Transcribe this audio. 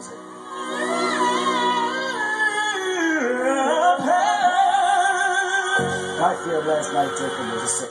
I feel last night drinking was a sick.